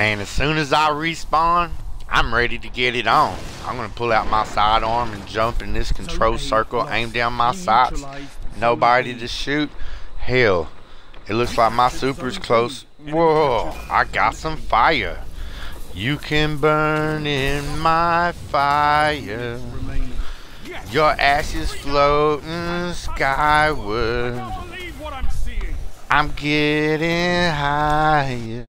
And as soon as I respawn, I'm ready to get it on. I'm gonna pull out my sidearm and jump in this control circle, aim down my sights. Nobody to shoot. Hell, it looks like my super's close. Whoa, I got some fire. You can burn in my fire. Your ashes floating skyward. I'm getting higher.